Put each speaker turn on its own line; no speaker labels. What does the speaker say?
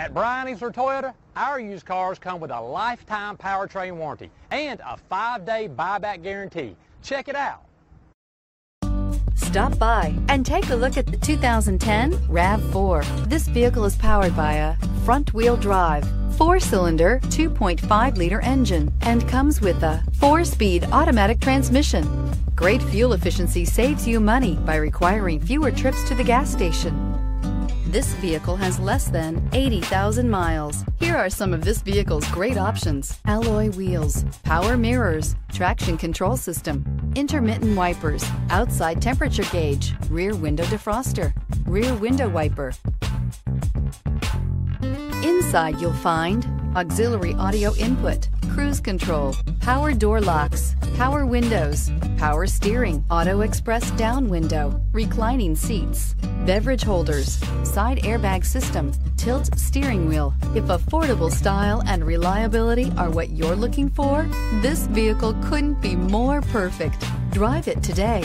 At Bryan Easler Toyota, our used cars come with a lifetime powertrain warranty and a five-day buyback guarantee. Check it out.
Stop by and take a look at the 2010 RAV4. This vehicle is powered by a front-wheel drive, four-cylinder, 2.5-liter engine and comes with a four-speed automatic transmission. Great fuel efficiency saves you money by requiring fewer trips to the gas station. This vehicle has less than 80,000 miles. Here are some of this vehicle's great options. Alloy wheels, power mirrors, traction control system, intermittent wipers, outside temperature gauge, rear window defroster, rear window wiper. Inside you'll find auxiliary audio input, cruise control, power door locks, power windows, power steering, auto express down window, reclining seats, beverage holders, side airbag system, tilt steering wheel. If affordable style and reliability are what you're looking for, this vehicle couldn't be more perfect. Drive it today.